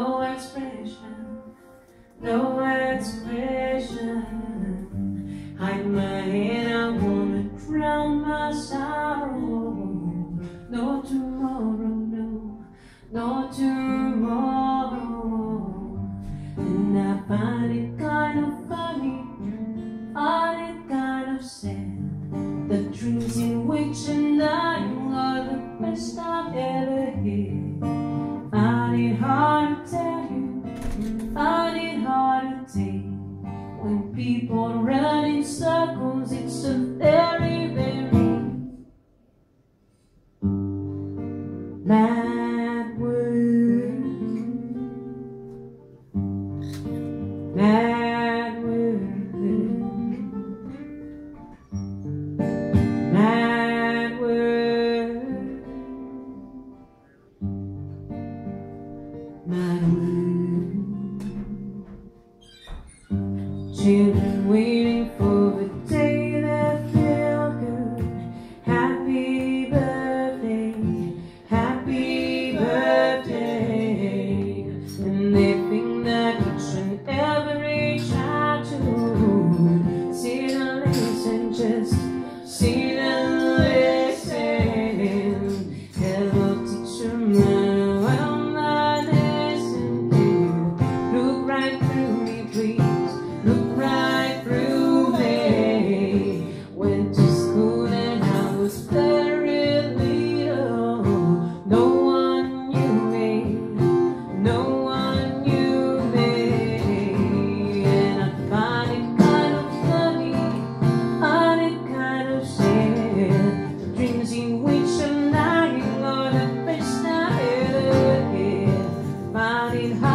no expression, no expression. Hide my head, I wanna drown my sorrow. No tomorrow, no, no tomorrow. And I find it kind of funny, find it kind of sad. The dreams in which and I are the best I've ever people run in circles, it's a very, very mad world. Mad world. Mad world. Mad world. Children Find it